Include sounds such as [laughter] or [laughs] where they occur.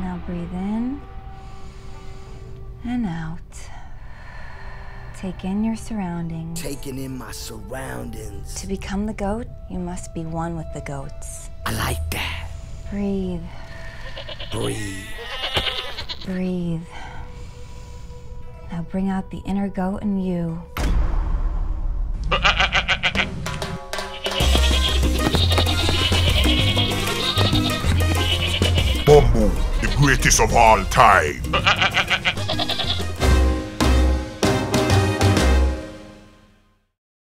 Now breathe in and out. Take in your surroundings. Taking in my surroundings. To become the goat, you must be one with the goats. I like that. Breathe, Breathe. breathe. Now bring out the inner goat in you. Greatest of all time. [laughs]